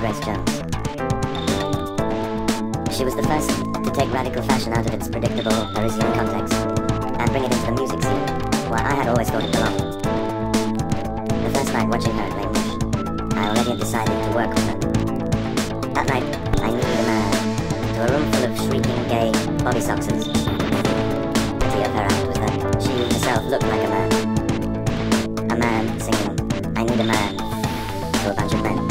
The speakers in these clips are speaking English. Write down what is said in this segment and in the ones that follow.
Grace Jones. She was the first to take radical fashion out of its predictable Parisian context and bring it into the music scene, where I had always thought it belonged. The first night watching her at Les I already had decided to work with her. That night, I needed a man to a room full of shrieking gay bobby soxers. The pity of her act was that she herself looked like a man. A man singing, I need a man, to a bunch of men.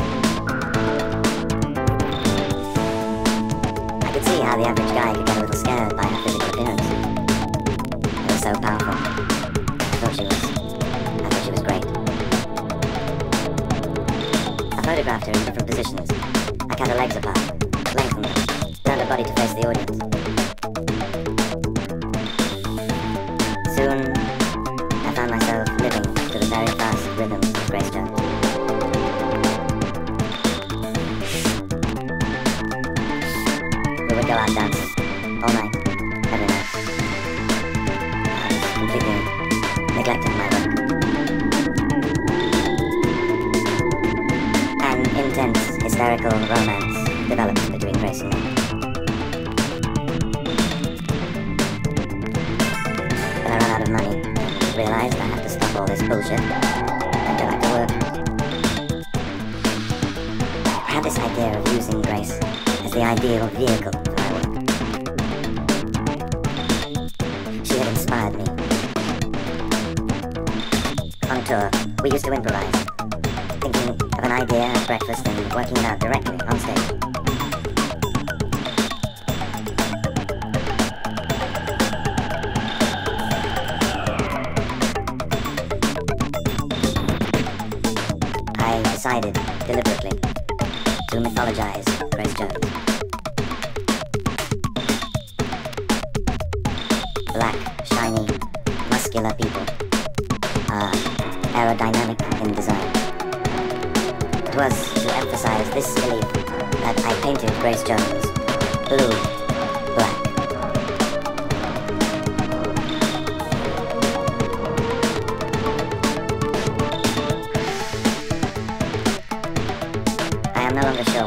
Average guy could get a little scared by her physical appearance. It was so powerful. I thought she was. I thought she was great. I photographed her in different positions. I cut her legs apart, lengthened them, turned her body to face the audience.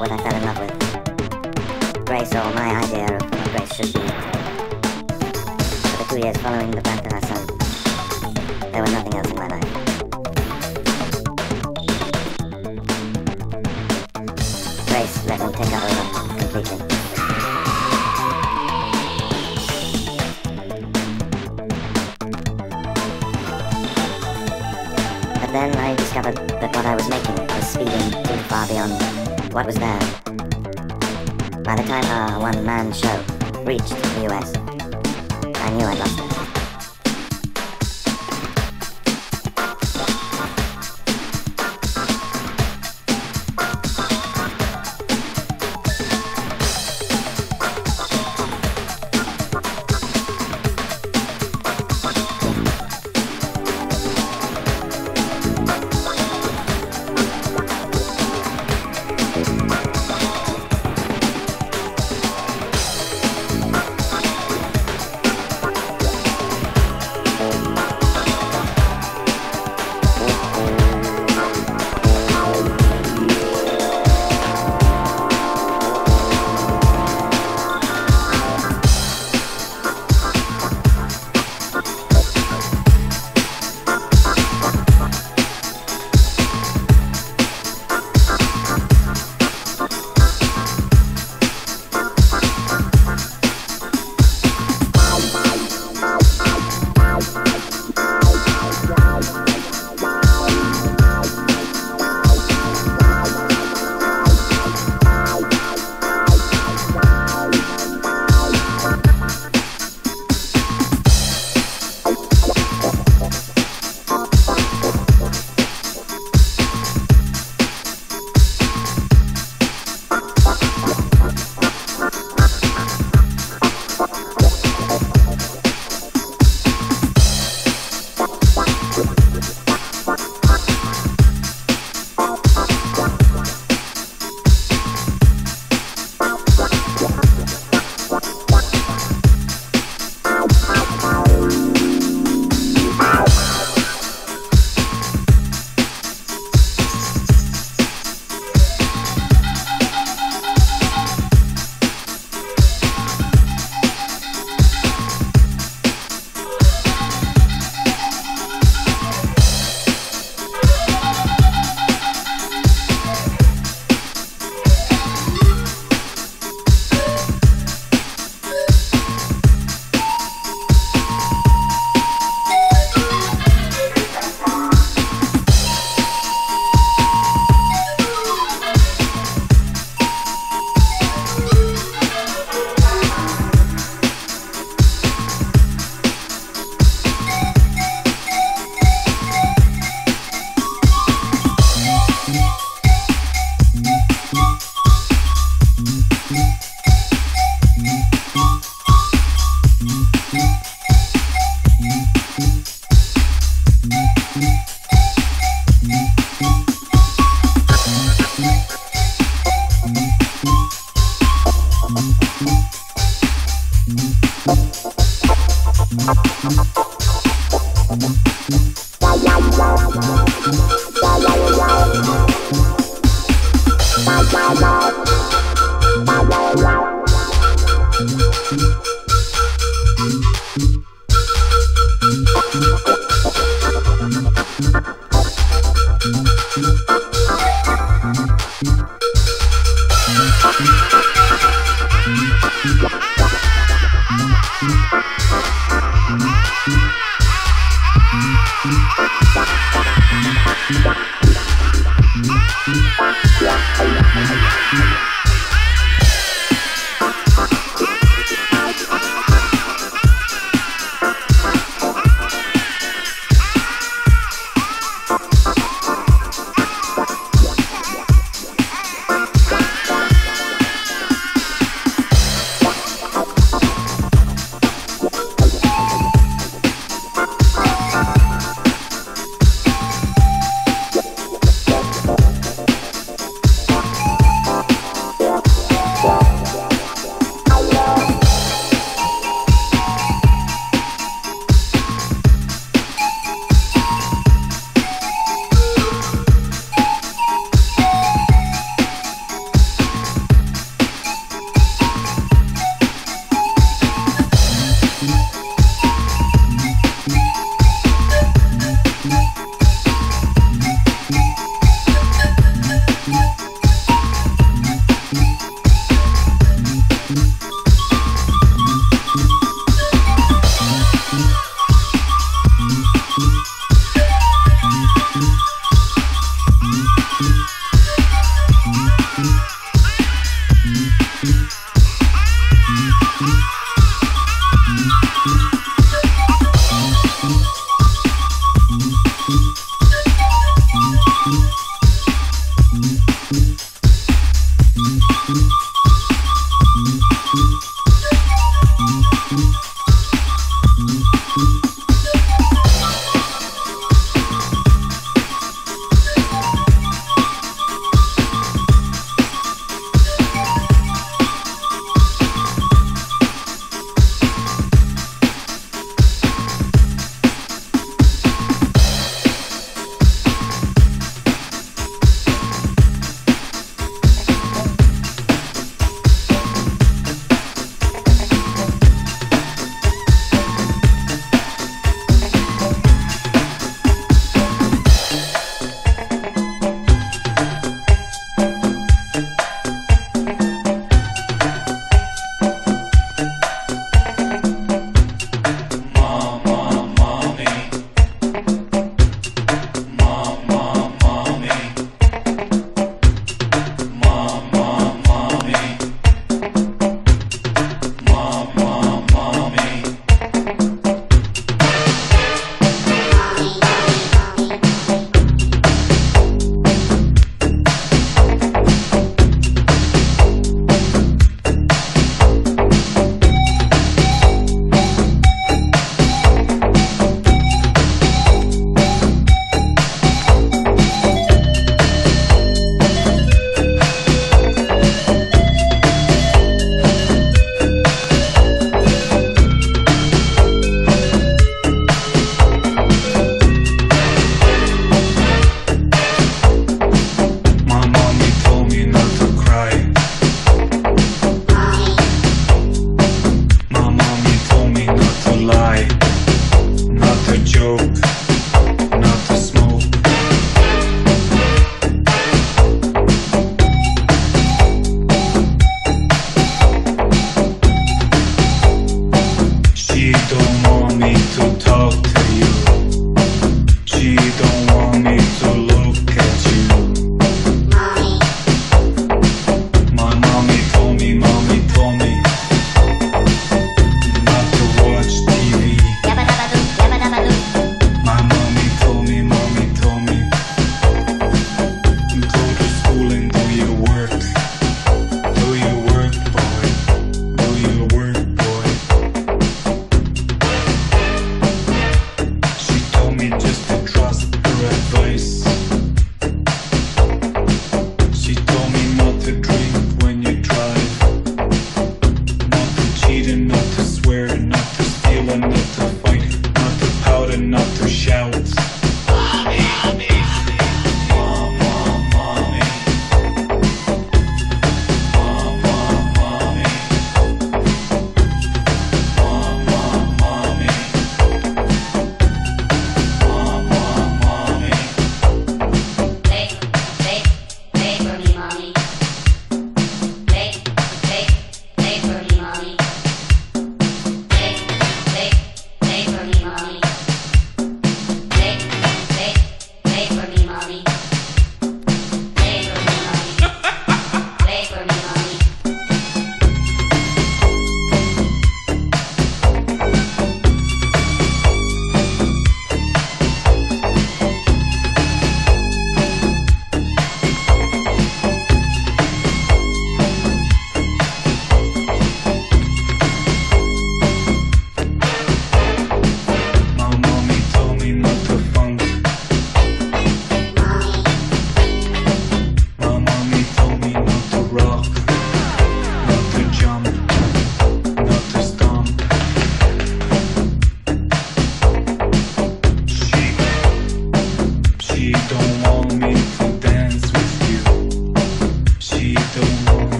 What I fell in love with. Grace or my idea of what Grace should be. For the two years following the birth of our what was there. By the time our one-man show reached the US,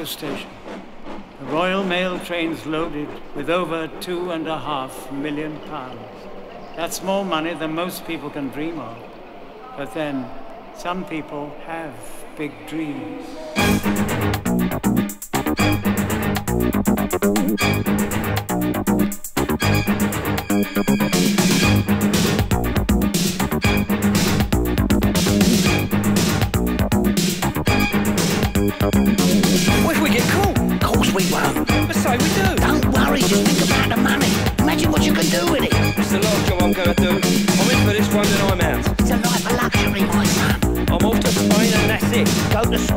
Glasgow station. The Royal Mail train's loaded with over two and a half million pounds. That's more money than most people can dream of. But then, some people have big dreams.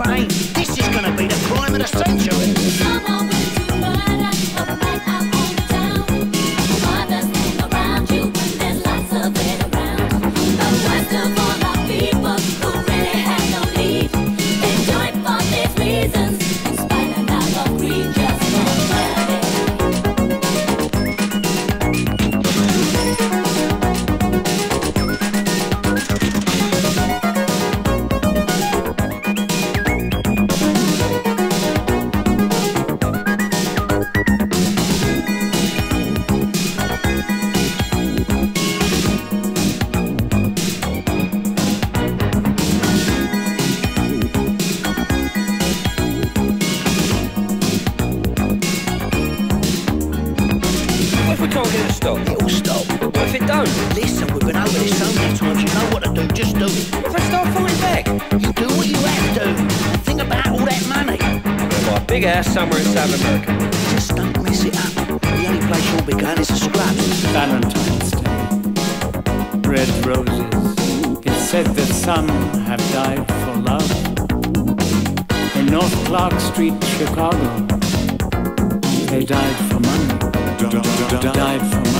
This is gonna be the crime of the century. Chicago. They died for money. Died for money.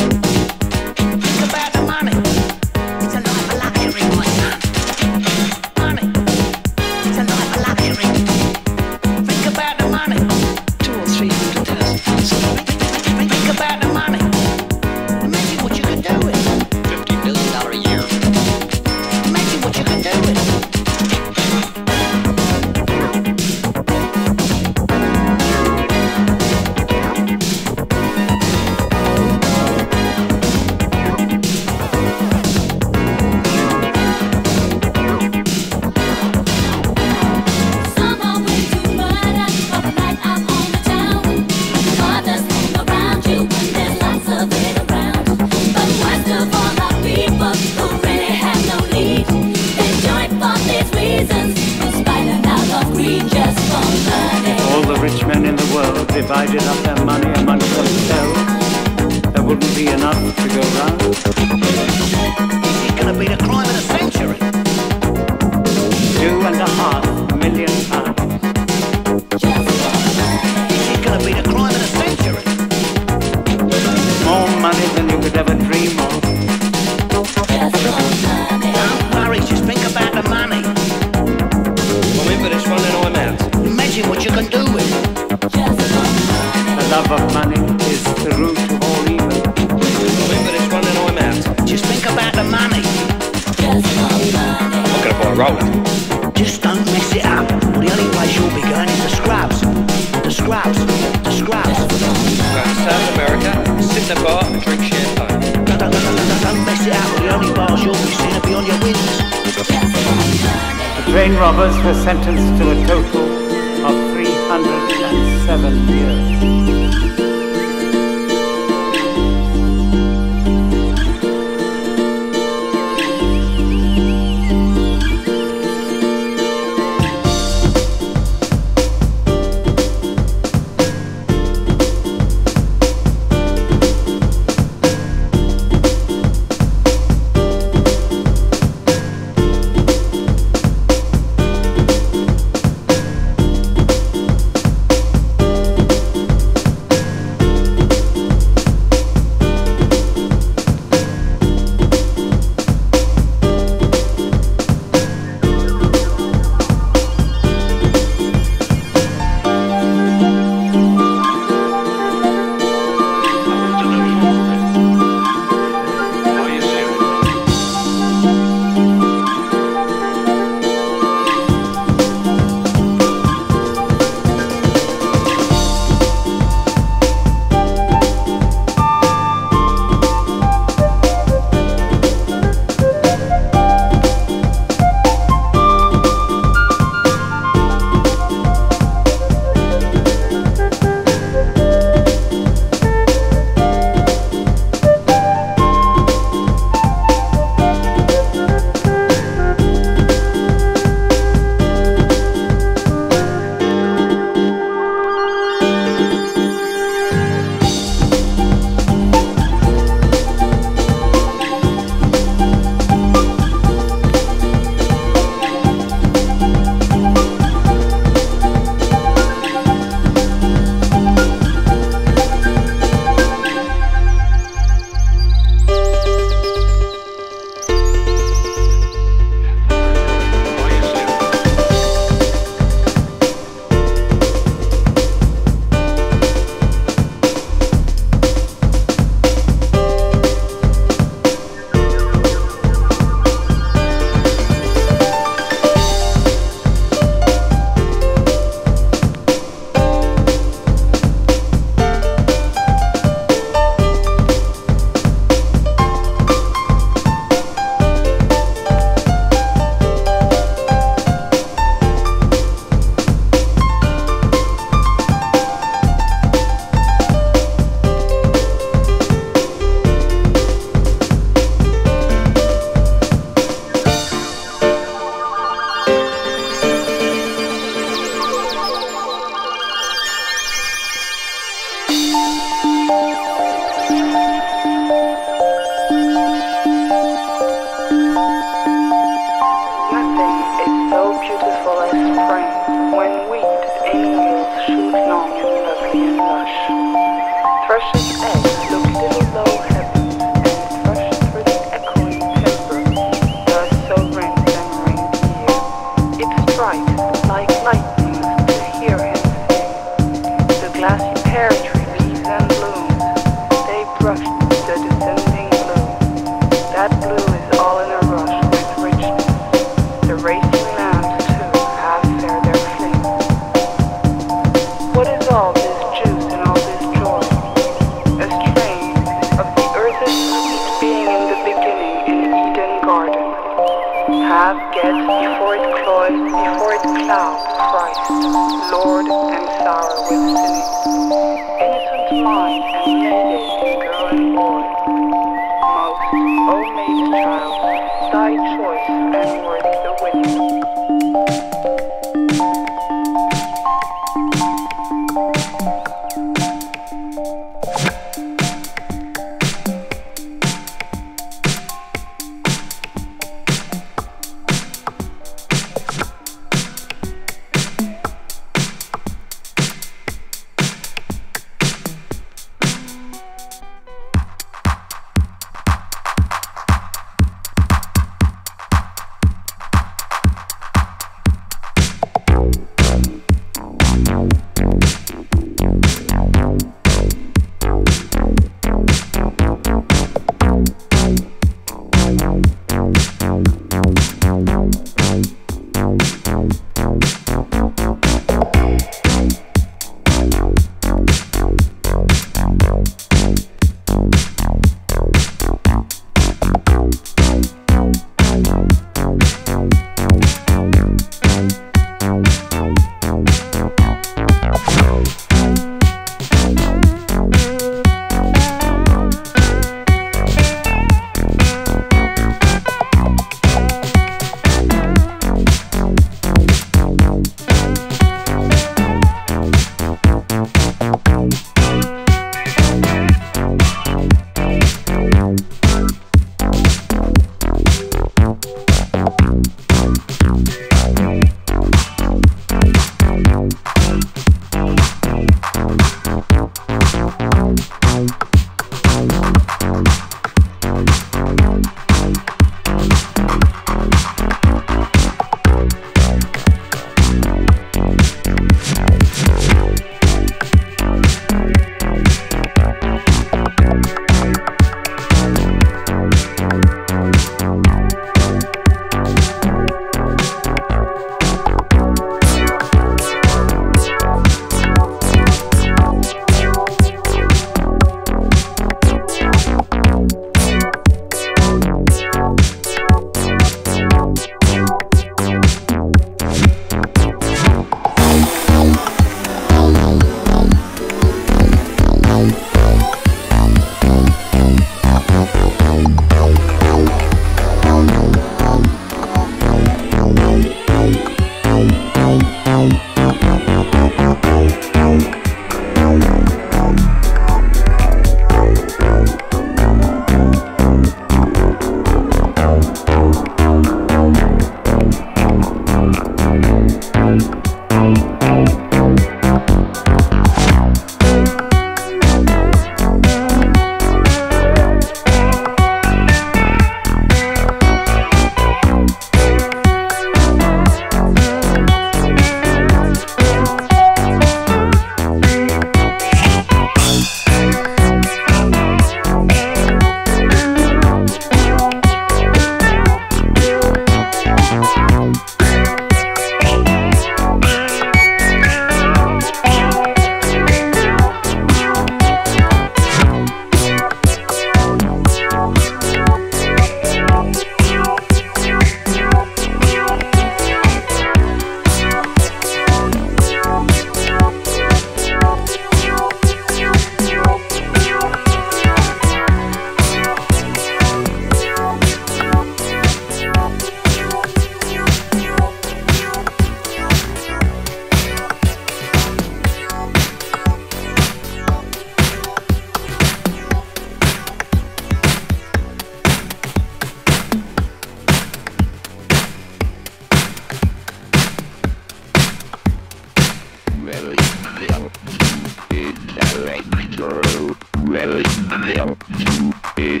zéro, tout et.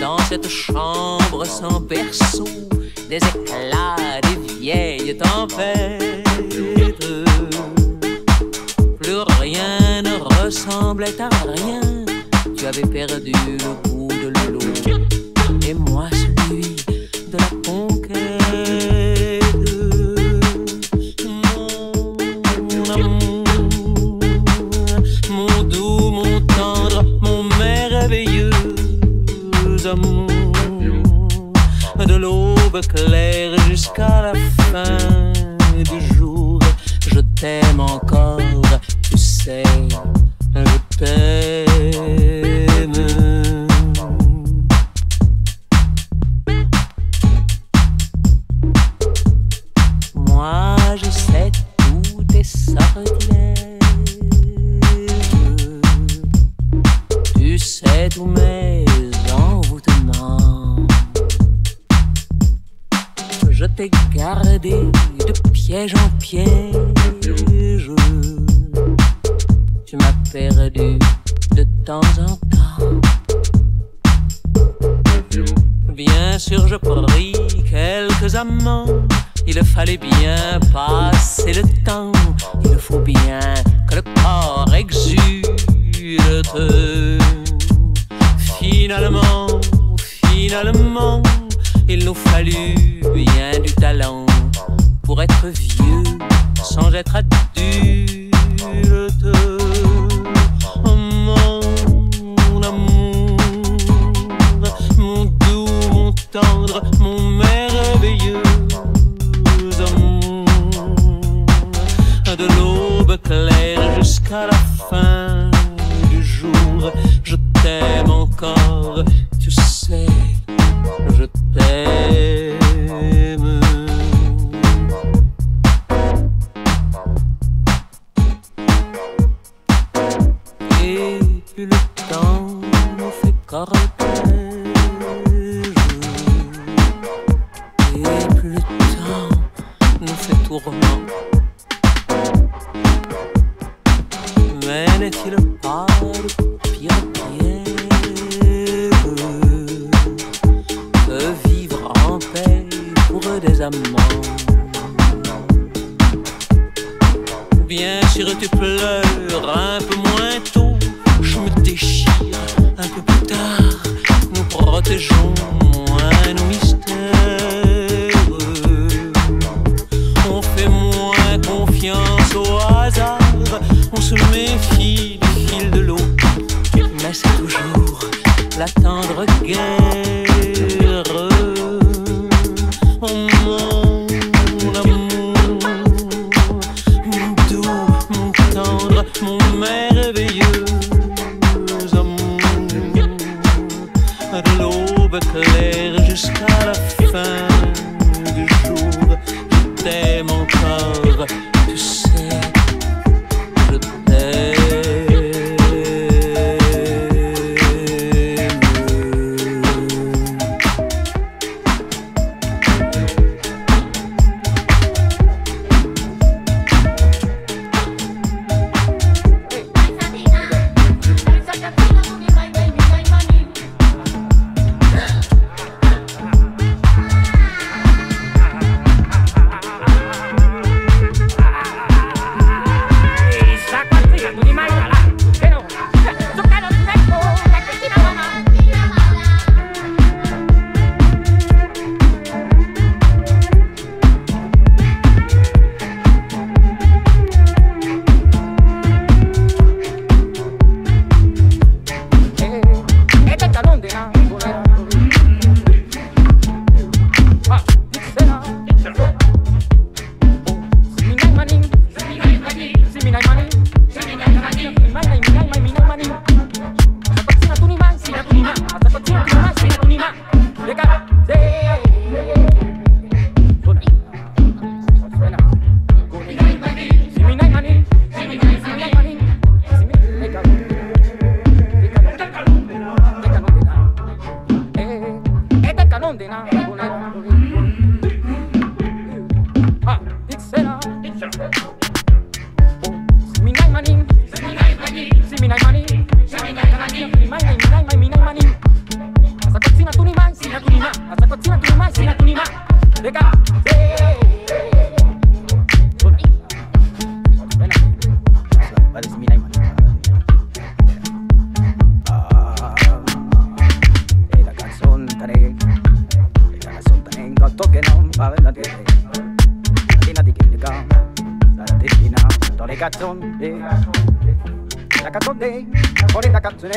dans cette chambre sans berceau, des éclats, des vieilles tempêtes. Plus rien ne ressemblait à rien, tu avais perdu le goût de l'eau. book.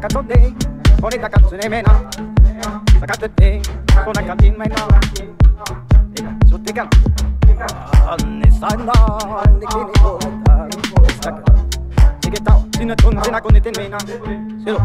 かとで俺だかつれめな。さかとでこなかてめな。えがそってか。あんねさなんできにこえた。ちげたわなとんじなこねてめな。せろ。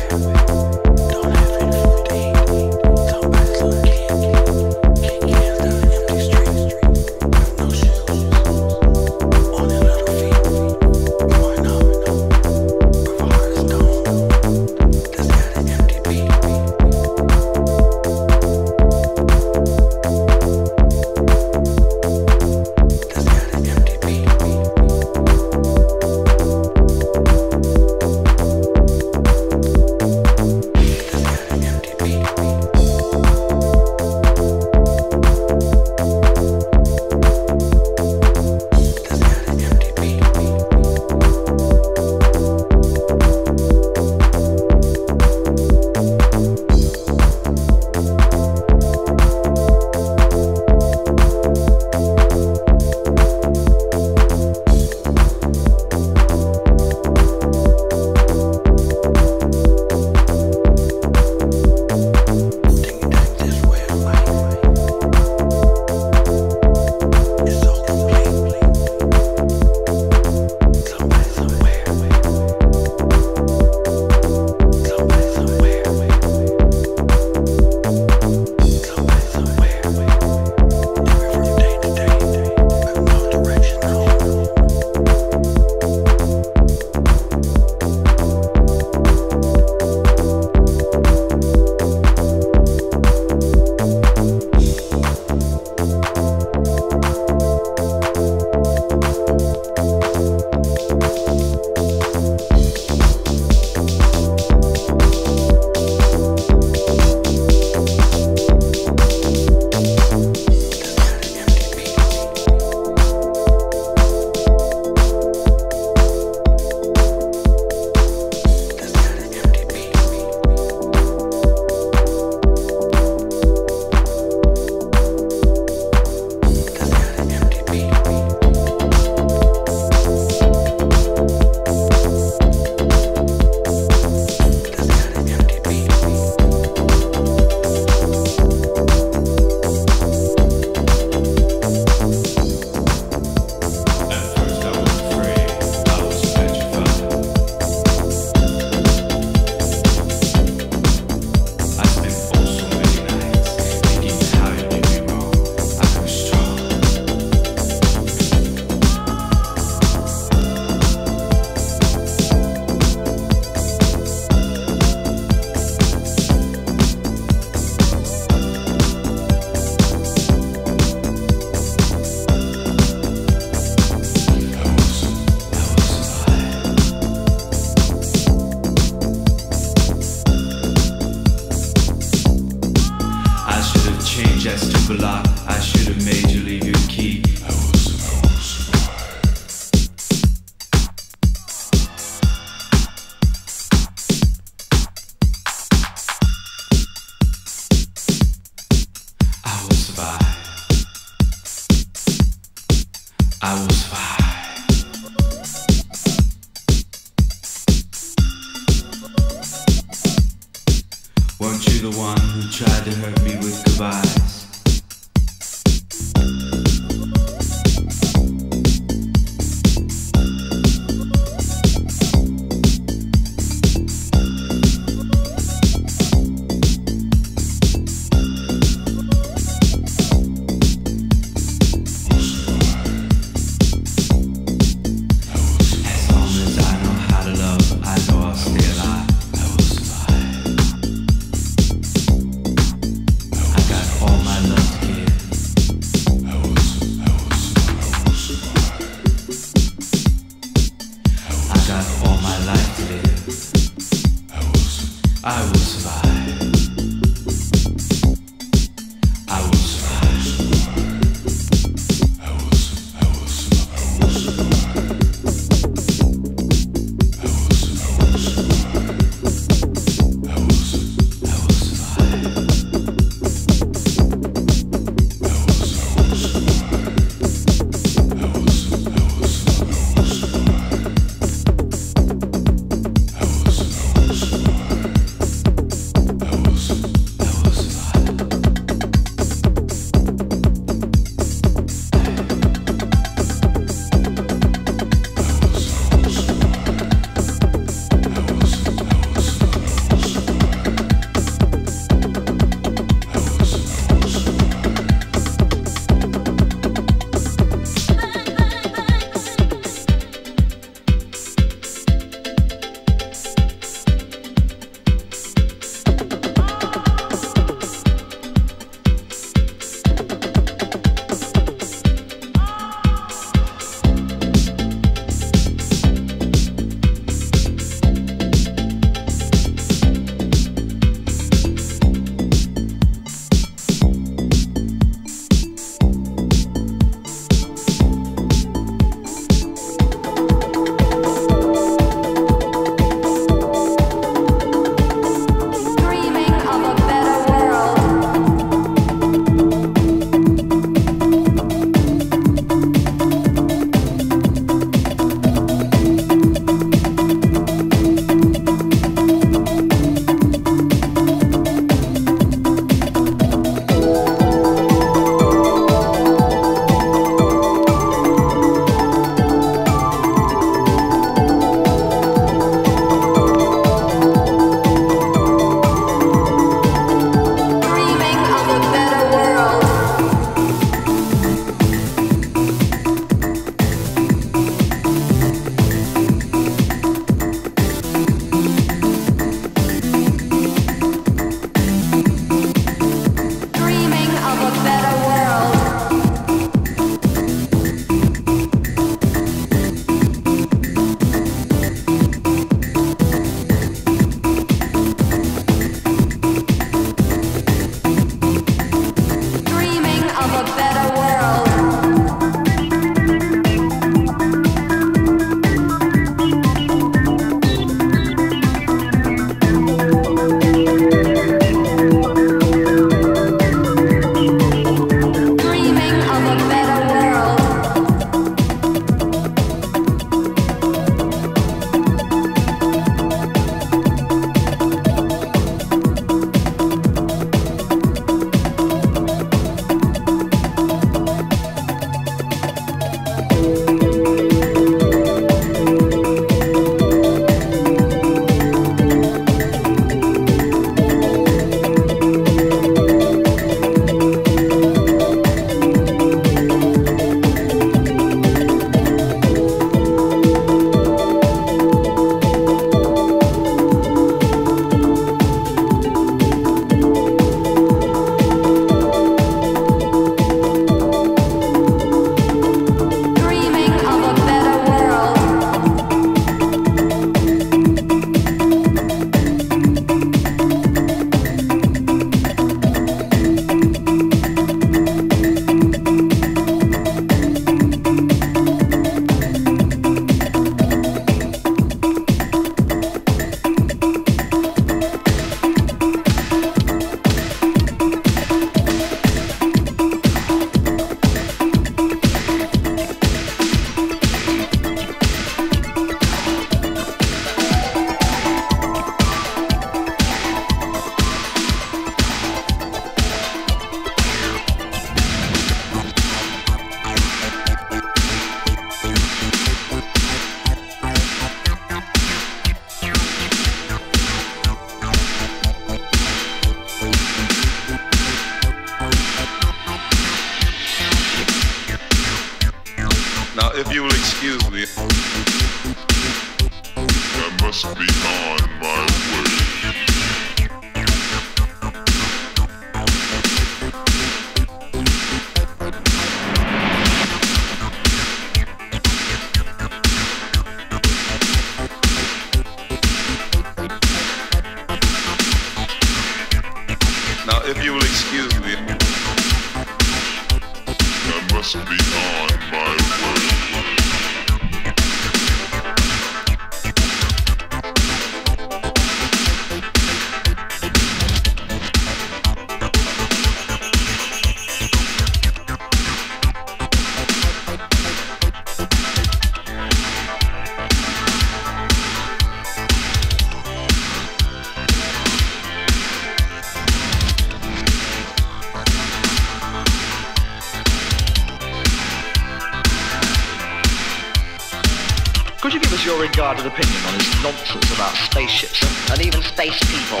divided opinion on his nonsense about spaceships and even space people.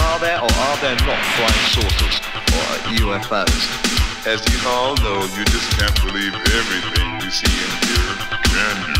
Are there or are there not flying saucers or UFOs? As you all know, you just can't believe everything you see and hear. Can you?